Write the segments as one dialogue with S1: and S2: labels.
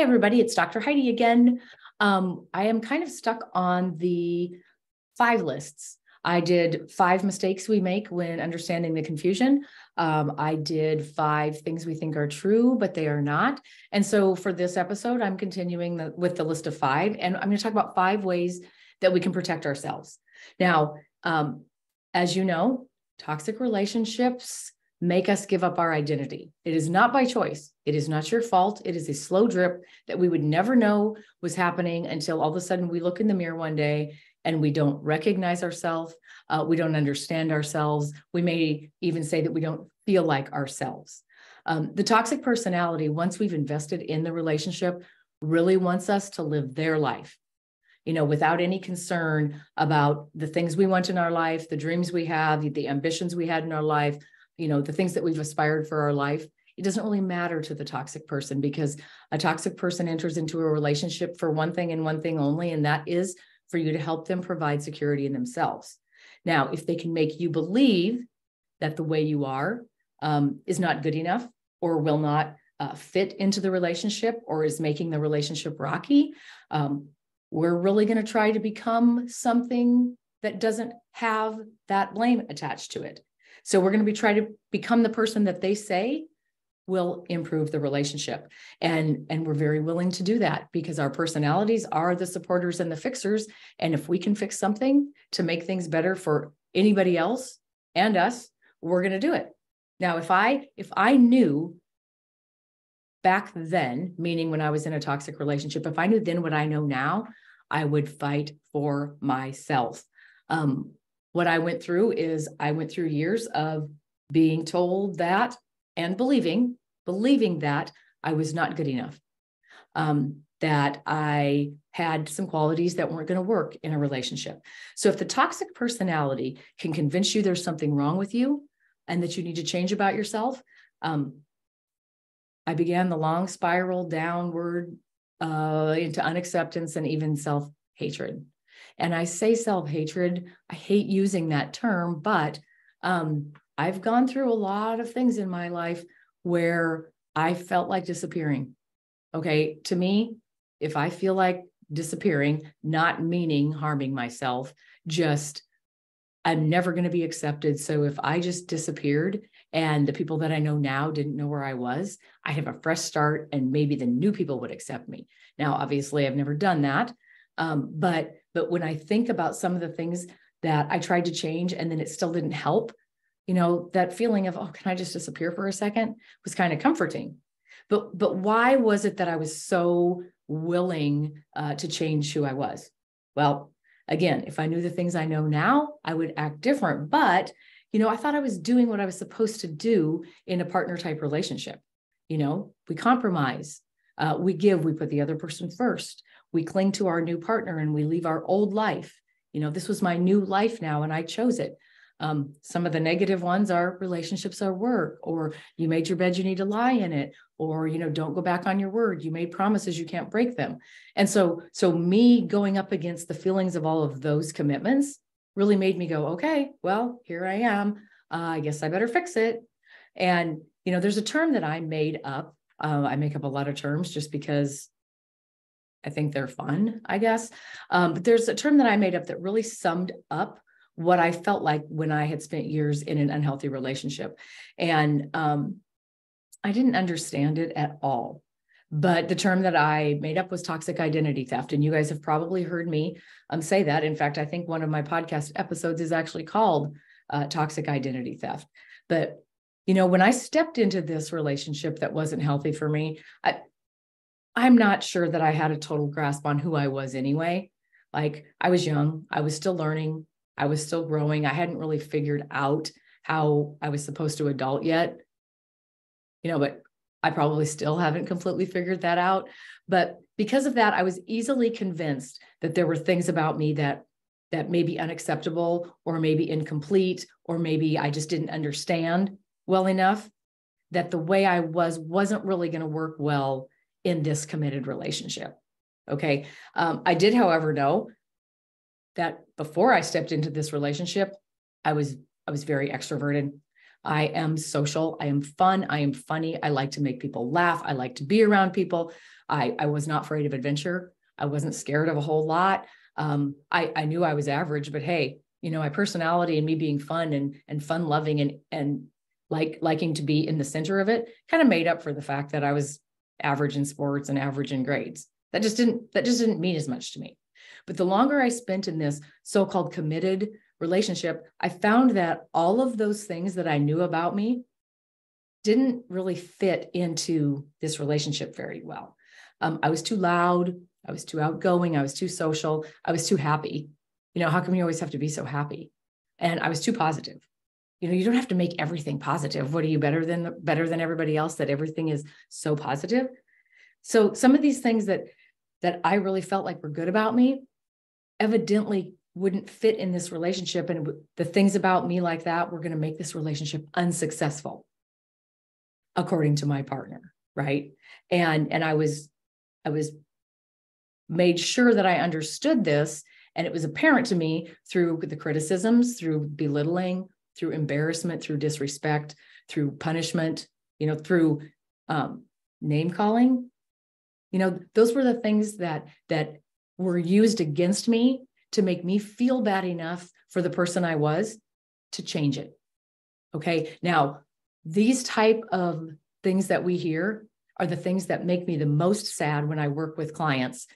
S1: Hey, everybody, it's Dr. Heidi again. Um, I am kind of stuck on the five lists. I did five mistakes we make when understanding the confusion. Um, I did five things we think are true, but they are not. And so for this episode, I'm continuing the, with the list of five, and I'm going to talk about five ways that we can protect ourselves. Now, um, as you know, toxic relationships make us give up our identity. It is not by choice. It is not your fault. It is a slow drip that we would never know was happening until all of a sudden we look in the mirror one day and we don't recognize ourselves. Uh, we don't understand ourselves. We may even say that we don't feel like ourselves. Um, the toxic personality, once we've invested in the relationship, really wants us to live their life you know, without any concern about the things we want in our life, the dreams we have, the, the ambitions we had in our life, you know, the things that we've aspired for our life, it doesn't really matter to the toxic person because a toxic person enters into a relationship for one thing and one thing only, and that is for you to help them provide security in themselves. Now, if they can make you believe that the way you are um, is not good enough or will not uh, fit into the relationship or is making the relationship rocky, um, we're really going to try to become something that doesn't have that blame attached to it. So we're going to be trying to become the person that they say will improve the relationship. And, and we're very willing to do that because our personalities are the supporters and the fixers. And if we can fix something to make things better for anybody else and us, we're going to do it. Now, if I if I knew back then, meaning when I was in a toxic relationship, if I knew then what I know now, I would fight for myself. Um, what I went through is I went through years of being told that and believing, believing that I was not good enough, um, that I had some qualities that weren't going to work in a relationship. So if the toxic personality can convince you there's something wrong with you and that you need to change about yourself, um, I began the long spiral downward uh, into unacceptance and even self hatred. And I say self hatred, I hate using that term, but um, I've gone through a lot of things in my life where I felt like disappearing. Okay. To me, if I feel like disappearing, not meaning harming myself, just I'm never going to be accepted. So if I just disappeared and the people that I know now didn't know where I was, I'd have a fresh start and maybe the new people would accept me. Now, obviously, I've never done that. Um, but but when I think about some of the things that I tried to change and then it still didn't help, you know, that feeling of, oh, can I just disappear for a second was kind of comforting. But but why was it that I was so willing uh, to change who I was? Well, again, if I knew the things I know now, I would act different. But you know, I thought I was doing what I was supposed to do in a partner type relationship. You know, we compromise, uh, we give, we put the other person first we cling to our new partner and we leave our old life. You know, this was my new life now and I chose it. Um, some of the negative ones are relationships are work, or you made your bed, you need to lie in it, or you know, don't go back on your word. You made promises, you can't break them. And so, so me going up against the feelings of all of those commitments really made me go, okay, well, here I am. Uh, I guess I better fix it. And you know, there's a term that I made up. Uh, I make up a lot of terms just because I think they're fun, I guess. Um, but there's a term that I made up that really summed up what I felt like when I had spent years in an unhealthy relationship. And um, I didn't understand it at all. But the term that I made up was toxic identity theft. And you guys have probably heard me um, say that. In fact, I think one of my podcast episodes is actually called uh, Toxic Identity Theft. But you know, when I stepped into this relationship that wasn't healthy for me, I, I'm not sure that I had a total grasp on who I was anyway. Like I was young, I was still learning, I was still growing. I hadn't really figured out how I was supposed to adult yet. You know, but I probably still haven't completely figured that out. But because of that, I was easily convinced that there were things about me that that may be unacceptable or maybe incomplete or maybe I just didn't understand well enough that the way I was wasn't really going to work well in this committed relationship. Okay. Um, I did, however, know that before I stepped into this relationship, I was I was very extroverted. I am social. I am fun. I am funny. I like to make people laugh. I like to be around people. I, I was not afraid of adventure. I wasn't scared of a whole lot. Um, I, I knew I was average, but hey, you know, my personality and me being fun and and fun loving and and like liking to be in the center of it kind of made up for the fact that I was average in sports and average in grades. That just didn't that just didn't mean as much to me. But the longer I spent in this so-called committed relationship, I found that all of those things that I knew about me didn't really fit into this relationship very well. Um, I was too loud. I was too outgoing. I was too social. I was too happy. You know, how come you always have to be so happy? And I was too positive. You know, you don't have to make everything positive. What are you better than better than everybody else that everything is so positive? So some of these things that that I really felt like were good about me evidently wouldn't fit in this relationship and the things about me like that were going to make this relationship unsuccessful according to my partner right and and i was i was made sure that i understood this and it was apparent to me through the criticisms through belittling through embarrassment through disrespect through punishment you know through um, name calling you know those were the things that that were used against me to make me feel bad enough for the person I was to change it. Okay. Now, these type of things that we hear are the things that make me the most sad when I work with clients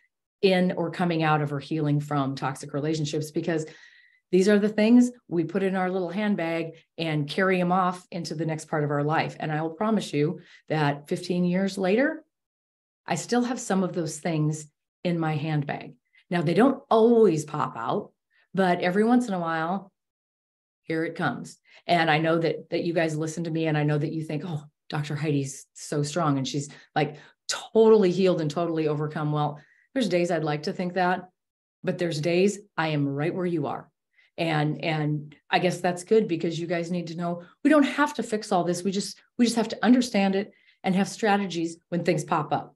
S1: in or coming out of or healing from toxic relationships because these are the things we put in our little handbag and carry them off into the next part of our life. And I will promise you that 15 years later, I still have some of those things in my handbag. Now, they don't always pop out, but every once in a while, here it comes. And I know that that you guys listen to me and I know that you think, "Oh, Dr. Heidi's so strong and she's like totally healed and totally overcome." Well, there's days I'd like to think that, but there's days I am right where you are. And and I guess that's good because you guys need to know we don't have to fix all this. We just we just have to understand it and have strategies when things pop up.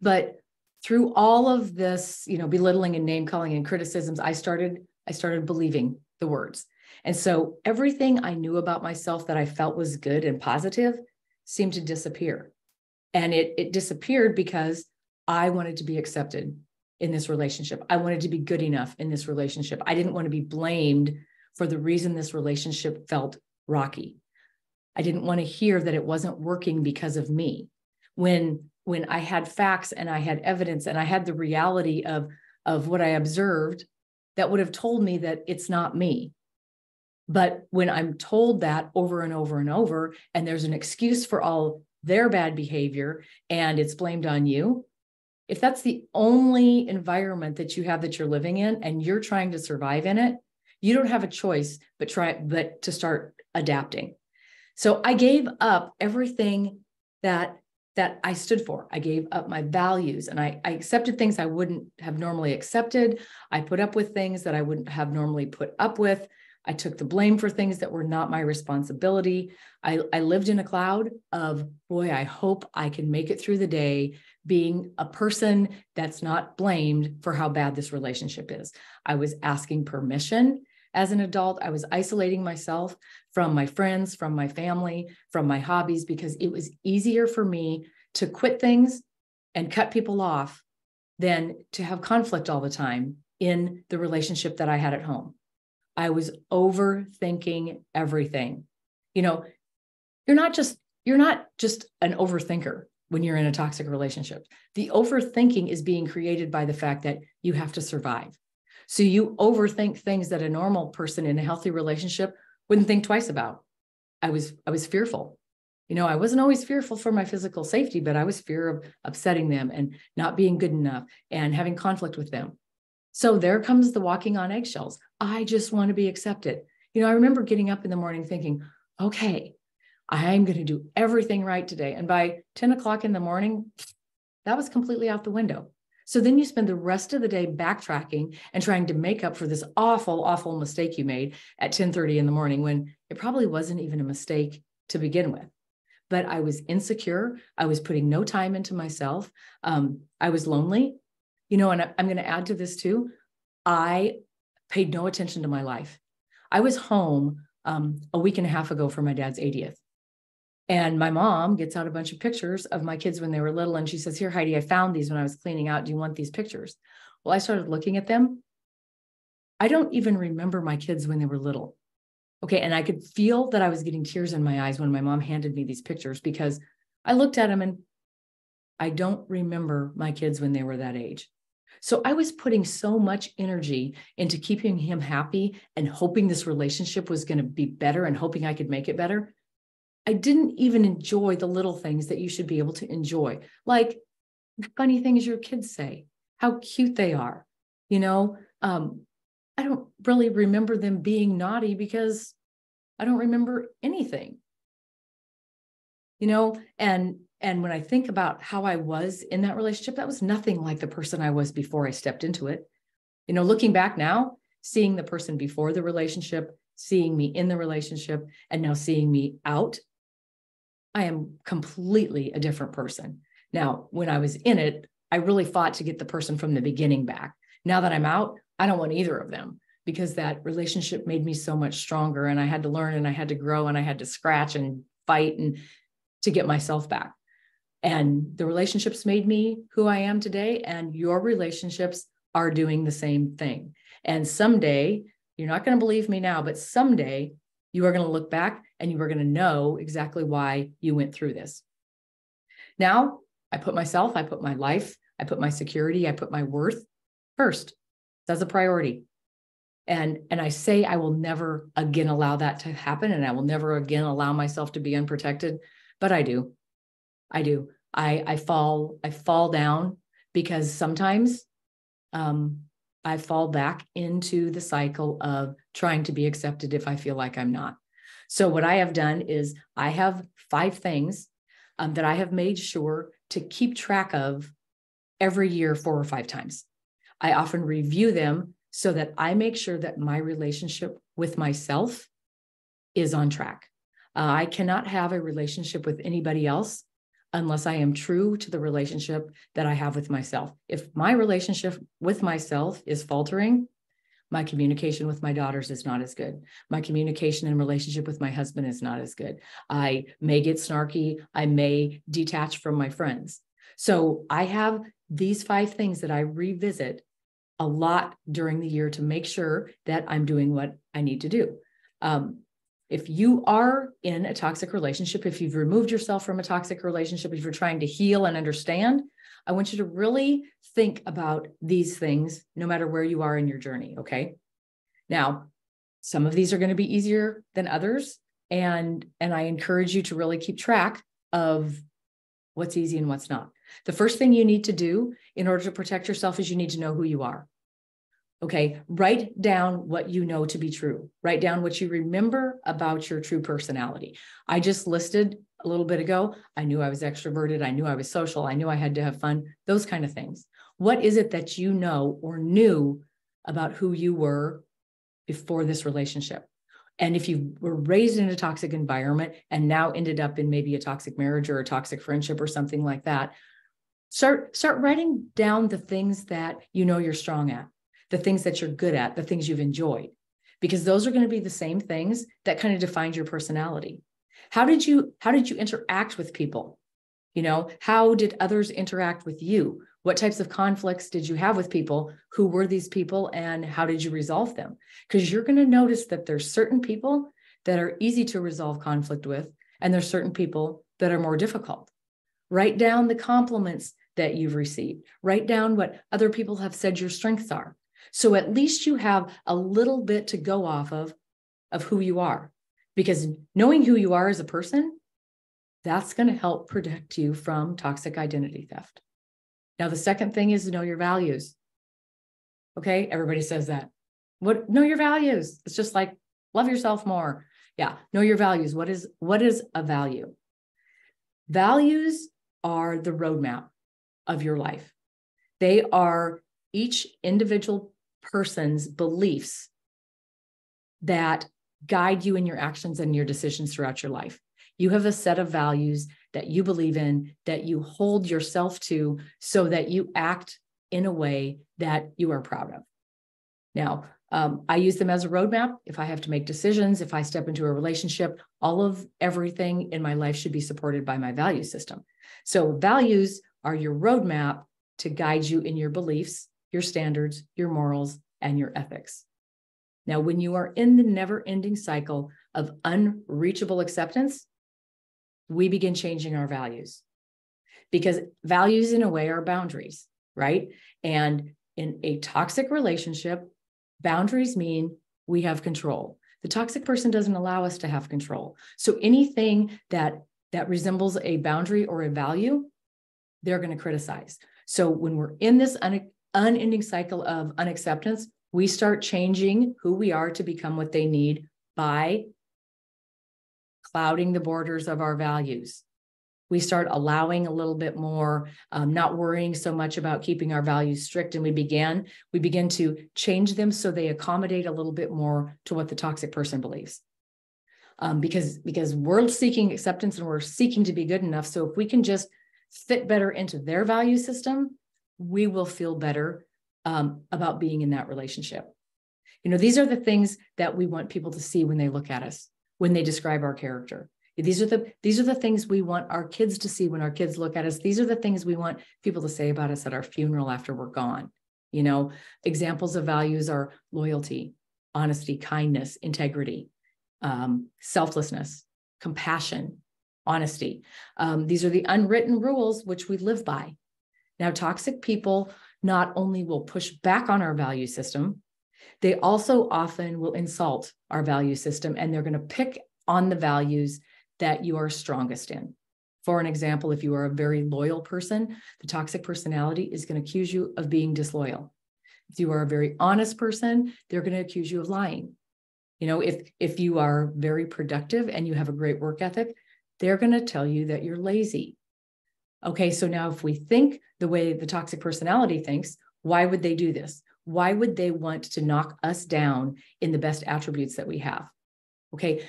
S1: But through all of this, you know, belittling and name calling and criticisms, I started I started believing the words. And so everything I knew about myself that I felt was good and positive seemed to disappear. And it it disappeared because I wanted to be accepted in this relationship. I wanted to be good enough in this relationship. I didn't want to be blamed for the reason this relationship felt rocky. I didn't want to hear that it wasn't working because of me. When when I had facts and I had evidence and I had the reality of, of what I observed that would have told me that it's not me. But when I'm told that over and over and over, and there's an excuse for all their bad behavior and it's blamed on you, if that's the only environment that you have that you're living in and you're trying to survive in it, you don't have a choice but try but to start adapting. So I gave up everything that that I stood for. I gave up my values and I, I, accepted things I wouldn't have normally accepted. I put up with things that I wouldn't have normally put up with. I took the blame for things that were not my responsibility. I, I lived in a cloud of, boy, I hope I can make it through the day being a person that's not blamed for how bad this relationship is. I was asking permission as an adult. I was isolating myself from my friends, from my family, from my hobbies, because it was easier for me to quit things and cut people off than to have conflict all the time in the relationship that I had at home. I was overthinking everything. You know, you're not just you're not just an overthinker when you're in a toxic relationship. The overthinking is being created by the fact that you have to survive. So you overthink things that a normal person in a healthy relationship wouldn't think twice about. I was I was fearful. You know, I wasn't always fearful for my physical safety, but I was fear of upsetting them and not being good enough and having conflict with them. So there comes the walking on eggshells. I just want to be accepted. You know, I remember getting up in the morning thinking, okay, I'm going to do everything right today. And by 10 o'clock in the morning, that was completely out the window. So then you spend the rest of the day backtracking and trying to make up for this awful, awful mistake you made at 10:30 in the morning when it probably wasn't even a mistake to begin with. But I was insecure. I was putting no time into myself. Um, I was lonely, you know, and I'm going to add to this too. I paid no attention to my life. I was home um, a week and a half ago for my dad's 80th. And my mom gets out a bunch of pictures of my kids when they were little. And she says, Here, Heidi, I found these when I was cleaning out. Do you want these pictures? Well, I started looking at them. I don't even remember my kids when they were little. Okay. And I could feel that I was getting tears in my eyes when my mom handed me these pictures because I looked at them and I don't remember my kids when they were that age. So I was putting so much energy into keeping him happy and hoping this relationship was going to be better and hoping I could make it better. I didn't even enjoy the little things that you should be able to enjoy, like funny things your kids say, how cute they are. You know, um, I don't really remember them being naughty because I don't remember anything. You know, and and when I think about how I was in that relationship, that was nothing like the person I was before I stepped into it. You know, looking back now, seeing the person before the relationship, seeing me in the relationship, and now seeing me out, I am completely a different person. Now, when I was in it, I really fought to get the person from the beginning back. Now that I'm out, I don't want either of them because that relationship made me so much stronger and I had to learn and I had to grow and I had to scratch and fight and to get myself back. And the relationships made me who I am today. And your relationships are doing the same thing. And someday, you're not going to believe me now, but someday you are going to look back and you are going to know exactly why you went through this. Now, I put myself, I put my life, I put my security, I put my worth first. That's a priority. And, and I say I will never again allow that to happen. And I will never again allow myself to be unprotected, but I do. I do. I I fall I fall down because sometimes um, I fall back into the cycle of trying to be accepted if I feel like I'm not. So what I have done is I have five things um, that I have made sure to keep track of every year four or five times. I often review them so that I make sure that my relationship with myself is on track. Uh, I cannot have a relationship with anybody else unless I am true to the relationship that I have with myself. If my relationship with myself is faltering, my communication with my daughters is not as good. My communication and relationship with my husband is not as good. I may get snarky. I may detach from my friends. So I have these five things that I revisit a lot during the year to make sure that I'm doing what I need to do. Um, if you are in a toxic relationship, if you've removed yourself from a toxic relationship, if you're trying to heal and understand, I want you to really think about these things no matter where you are in your journey. Okay. Now, some of these are going to be easier than others. And, and I encourage you to really keep track of what's easy and what's not. The first thing you need to do in order to protect yourself is you need to know who you are. Okay, write down what you know to be true. Write down what you remember about your true personality. I just listed a little bit ago. I knew I was extroverted. I knew I was social. I knew I had to have fun, those kind of things. What is it that you know or knew about who you were before this relationship? And if you were raised in a toxic environment and now ended up in maybe a toxic marriage or a toxic friendship or something like that, start start writing down the things that you know you're strong at the things that you're good at, the things you've enjoyed, because those are going to be the same things that kind of defined your personality. How did you how did you interact with people? You know, how did others interact with you? What types of conflicts did you have with people? Who were these people and how did you resolve them? Because you're going to notice that there's certain people that are easy to resolve conflict with and there's certain people that are more difficult. Write down the compliments that you've received. Write down what other people have said your strengths are. So at least you have a little bit to go off of of who you are. Because knowing who you are as a person, that's going to help protect you from toxic identity theft. Now, the second thing is to know your values. Okay, everybody says that. What know your values? It's just like love yourself more. Yeah, know your values. What is what is a value? Values are the roadmap of your life. They are each individual person's beliefs that guide you in your actions and your decisions throughout your life. You have a set of values that you believe in, that you hold yourself to, so that you act in a way that you are proud of. Now, Um, I use them as a roadmap. If I have to make decisions, if I step into a relationship, all of everything in my life should be supported by my value system. So, values are your roadmap to guide you in your beliefs, your standards, your morals, and your ethics. Now, when you are in the never ending cycle of unreachable acceptance, we begin changing our values because values, in a way, are boundaries, right? And in a toxic relationship, boundaries mean we have control. The toxic person doesn't allow us to have control. So anything that that resembles a boundary or a value, they're going to criticize. So when we're in this un- unending cycle of unacceptance, we start changing who we are to become what they need by clouding the borders of our values. We start allowing a little bit more, um, not worrying so much about keeping our values strict, and we began we begin to change them so they accommodate a little bit more to what the toxic person believes. Um, because because we're seeking acceptance and we're seeking to be good enough. So if we can just fit better into their value system, we will feel better um, about being in that relationship. You know, these are the things that we want people to see when they look at us, when they describe our character. These are the these are the things we want our kids to see when our kids look at us. These are the things we want people to say about us at our funeral after we're gone. You know, examples of values are loyalty, honesty, kindness, integrity, um, selflessness, compassion, honesty. Um, these are the unwritten rules which we live by. Now, toxic people not only will push back on our value system, they also often will insult our value system and they're going to pick on the values that you are strongest in. For an example, if you are a very loyal person, the toxic personality is going to accuse you of being disloyal. If you are a very honest person, they're going to accuse you of lying. You know, if if you are very productive and you have a great work ethic, they're going to tell you that you're lazy. Okay, so now if we think the way the toxic personality thinks, why would they do this? Why would they want to knock us down in the best attributes that we have? Okay,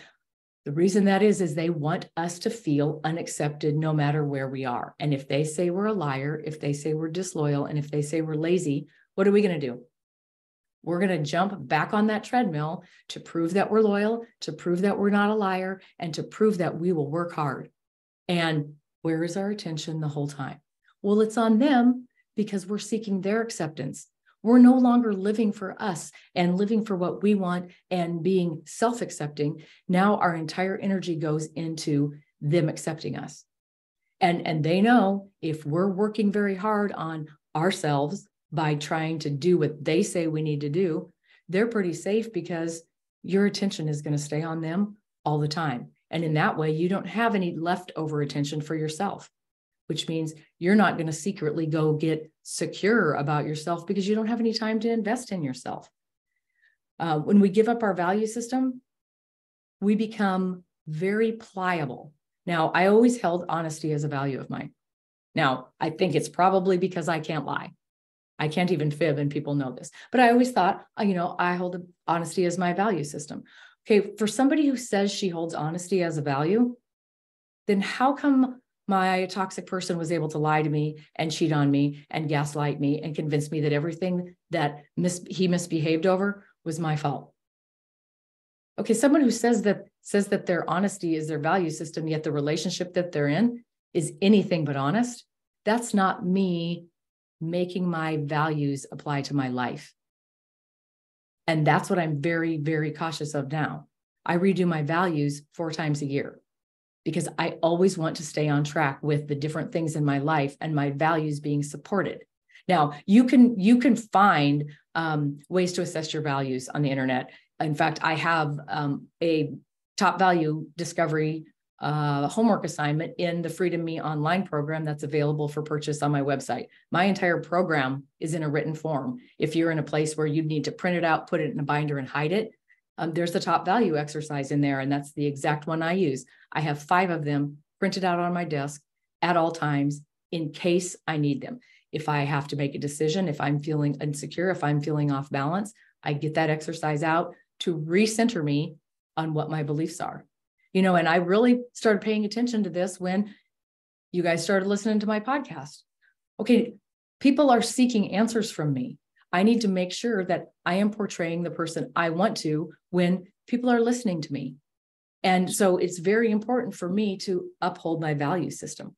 S1: the reason that is, is they want us to feel unaccepted no matter where we are. And if they say we're a liar, if they say we're disloyal, and if they say we're lazy, what are we going to do? We're going to jump back on that treadmill to prove that we're loyal, to prove that we're not a liar, and to prove that we will work hard. And where is our attention the whole time? Well, it's on them because we're seeking their acceptance. We're no longer living for us and living for what we want and being self accepting. Now our entire energy goes into them accepting us. And, and they know if we're working very hard on ourselves by trying to do what they say we need to do, they're pretty safe because your attention is going to stay on them all the time. And in that way, you don't have any leftover attention for yourself which means you're not going to secretly go get secure about yourself because you don't have any time to invest in yourself. Uh, when we give up our value system, we become very pliable. Now, I always held honesty as a value of mine. Now, I think it's probably because I can't lie. I can't even fib, and people know this. But I always thought, uh, you know, I hold honesty as my value system. Okay, for somebody who says she holds honesty as a value, then how come my toxic person was able to lie to me and cheat on me and gaslight me and convince me that everything that mis- he misbehaved over was my fault. Okay, someone who says that says that their honesty is their value system, yet the relationship that they're in is anything but honest. That's not me making my values apply to my life. And that's what I'm very, very cautious of now. I redo my values four times a year because I always want to stay on track with the different things in my life and my values being supported. Now, you can you can find um, ways to assess your values on the internet. In fact, I have um, a top value discovery uh, homework assignment in the Freedom Me online program that's available for purchase on my website. My entire program is in a written form. If you're in a place where you need to print it out, put it in a binder, and hide it, um, there's the top value exercise in there, and that's the exact one I use. I have five of them printed out on my desk at all times in case I need them. If I have to make a decision, if I'm feeling insecure, if I'm feeling off balance, I get that exercise out to recenter me on what my beliefs are. You know, and I really started paying attention to this when you guys started listening to my podcast. Okay, people are seeking answers from me. I need to make sure that I am portraying the person I want to when people are listening to me. And so it's very important for me to uphold my value system.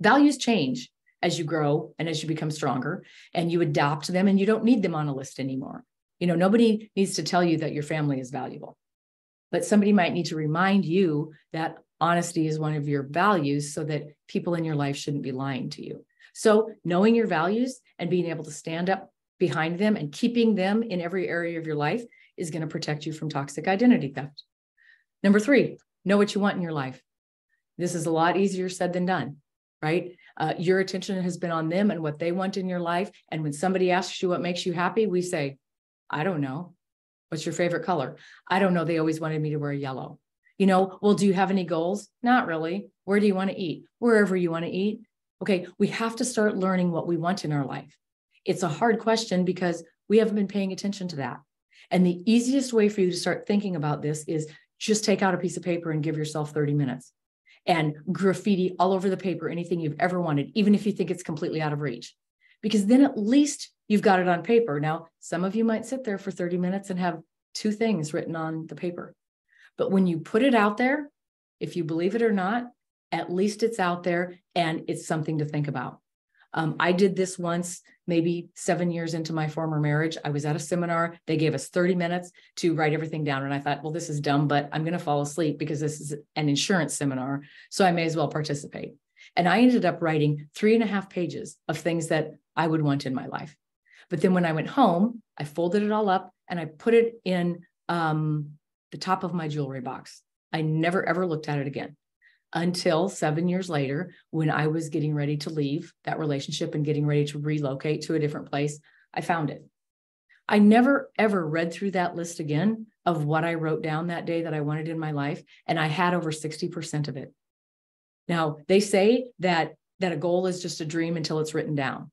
S1: Values change as you grow and as you become stronger and you adopt them and you don't need them on a list anymore. You know, nobody needs to tell you that your family is valuable, but somebody might need to remind you that honesty is one of your values so that people in your life shouldn't be lying to you. So, knowing your values and being able to stand up behind them and keeping them in every area of your life is going to protect you from toxic identity theft. Number three, know what you want in your life. This is a lot easier said than done, right? Uh, your attention has been on them and what they want in your life. And when somebody asks you what makes you happy, we say, I don't know. What's your favorite color? I don't know. They always wanted me to wear yellow. You know, well, do you have any goals? Not really. Where do you want to eat? Wherever you want to eat. Okay, we have to start learning what we want in our life. It's a hard question because we haven't been paying attention to that. And the easiest way for you to start thinking about this is just take out a piece of paper and give yourself 30 minutes and graffiti all over the paper anything you've ever wanted, even if you think it's completely out of reach. Because then at least you've got it on paper. Now, some of you might sit there for 30 minutes and have two things written on the paper. But when you put it out there, if you believe it or not, at least it's out there and it's something to think about. Um, I did this once, maybe seven years into my former marriage. I was at a seminar. They gave us 30 minutes to write everything down. And I thought, well, this is dumb, but I'm going to fall asleep because this is an insurance seminar. So I may as well participate. And I ended up writing three and a half pages of things that I would want in my life. But then when I went home, I folded it all up and I put it in um, the top of my jewelry box. I never ever looked at it again until seven years later, when I was getting ready to leave that relationship and getting ready to relocate to a different place, I found it. I never ever read through that list again of what I wrote down that day that I wanted in my life, and I had over 60% of it. Now, they say that that a goal is just a dream until it's written down.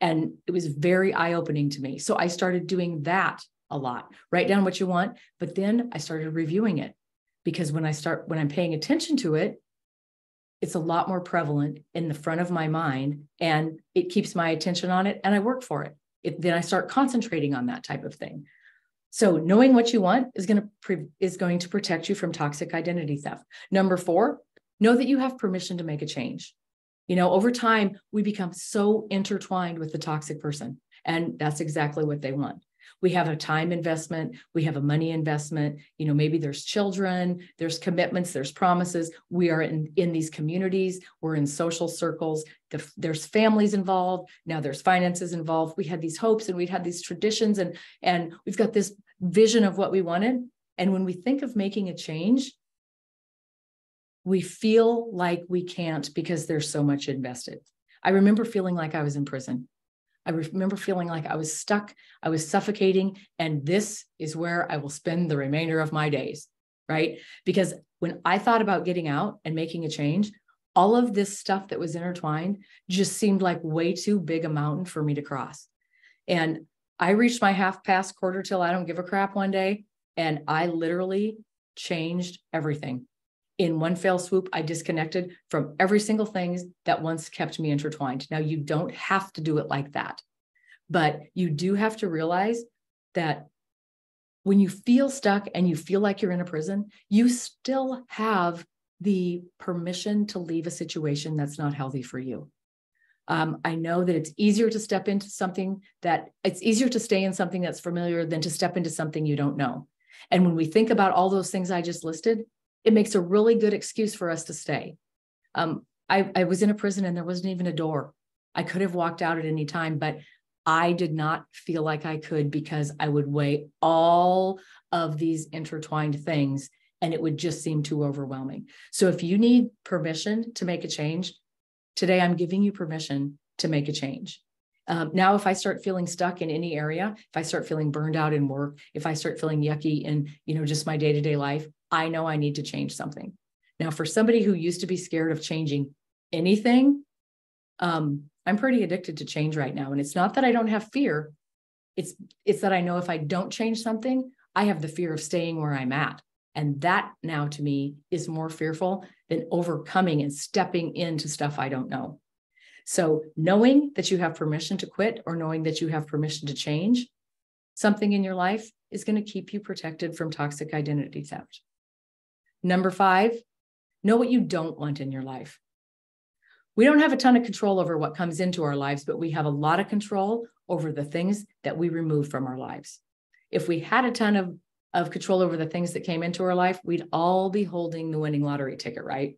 S1: And it was very eye-opening to me. So I started doing that a lot. Write down what you want, but then I started reviewing it because when I start when I'm paying attention to it, it's a lot more prevalent in the front of my mind and it keeps my attention on it and I work for it. it then I start concentrating on that type of thing. So knowing what you want is going to pre- is going to protect you from toxic identity theft. Number 4, know that you have permission to make a change. You know, over time we become so intertwined with the toxic person and that's exactly what they want. We have a time investment. We have a money investment. You know maybe there's children there's commitments there's promises. We are in in these communities. We're in social circles. The, there's families involved. Now there's finances involved. We had these hopes and we'd had these traditions and and we've got this vision of what we wanted. And when we think of making a change we feel like we can't because there's so much invested i remember feeling like i was in prison I remember feeling like I was stuck, I was suffocating, and this is where I will spend the remainder of my days, right? Because when I thought about getting out and making a change, all of this stuff that was intertwined just seemed like way too big a mountain for me to cross. And I reached my half past quarter till I don't give a crap one day, and I literally changed everything in one fell swoop, I disconnected from every single thing that once kept me intertwined. Now, you don't have to do it like that, but you do have to realize that when you feel stuck and you feel like you're in a prison, you still have the permission to leave a situation that's not healthy for you. Um, I know that it's easier to step into something that it's easier to stay in something that's familiar than to step into something you don't know. And when we think about all those things I just listed, it makes a really good excuse for us to stay. Um, I, I was in a prison and there wasn't even a door. I could have walked out at any time, but I did not feel like I could because I would weigh all of these intertwined things and it would just seem too overwhelming. So if you need permission to make a change, today I'm giving you permission to make a change. Um, now, if I start feeling stuck in any area, if I start feeling burned out in work, if I start feeling yucky in, you know, just my day to day life, I know I need to change something. Now, for somebody who used to be scared of changing anything, um, I'm pretty addicted to change right now. And it's not that I don't have fear. It's it's that I know if I don't change something, I have the fear of staying where I'm at. And that now to me is more fearful than overcoming and stepping into stuff I don't know. So, knowing that you have permission to quit or knowing that you have permission to change something in your life is going to keep you protected from toxic identity theft. Number five, know what you don't want in your life. We don't have a ton of control over what comes into our lives, but we have a lot of control over the things that we remove from our lives. If we had a ton of, of control over the things that came into our life, we'd all be holding the winning lottery ticket, right?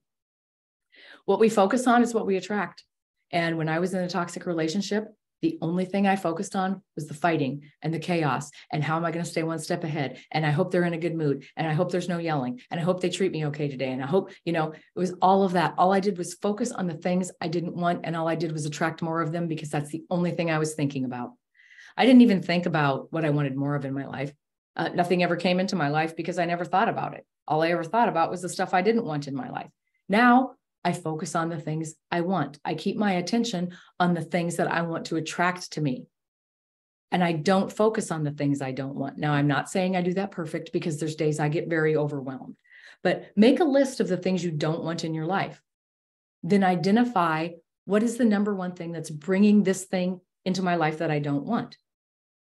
S1: What we focus on is what we attract. And when I was in a toxic relationship, the only thing I focused on was the fighting and the chaos and how am I going to stay one step ahead? And I hope they're in a good mood. And I hope there's no yelling. And I hope they treat me okay today. And I hope, you know, it was all of that. All I did was focus on the things I didn't want. And all I did was attract more of them because that's the only thing I was thinking about. I didn't even think about what I wanted more of in my life. Uh, nothing ever came into my life because I never thought about it. All I ever thought about was the stuff I didn't want in my life. Now I focus on the things I want. I keep my attention on the things that I want to attract to me. And I don't focus on the things I don't want. Now, I'm not saying I do that perfect because there's days I get very overwhelmed, but make a list of the things you don't want in your life. Then identify what is the number one thing that's bringing this thing into my life that I don't want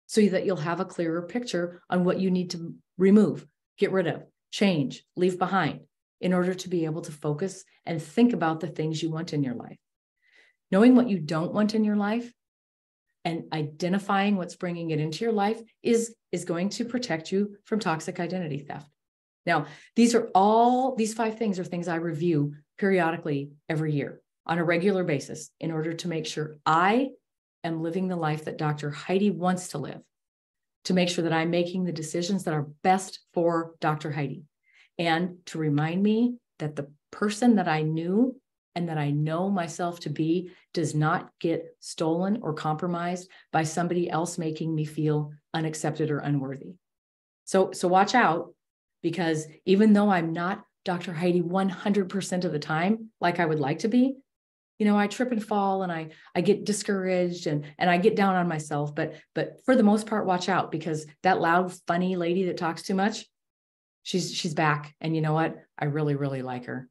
S1: so that you'll have a clearer picture on what you need to remove, get rid of, change, leave behind in order to be able to focus and think about the things you want in your life. Knowing what you don't want in your life and identifying what's bringing it into your life is, is going to protect you from toxic identity theft. Now, these are all, these five things are things I review periodically every year on a regular basis in order to make sure I am living the life that Dr. Heidi wants to live, to make sure that I'm making the decisions that are best for Dr. Heidi and to remind me that the person that I knew and that I know myself to be does not get stolen or compromised by somebody else making me feel unaccepted or unworthy. So, so watch out because even though I'm not Dr. Heidi 100% of the time, like I would like to be, you know, I trip and fall and I I get discouraged and and I get down on myself. But but for the most part, watch out because that loud, funny lady that talks too much, she's she's back. And you know what? I really really like her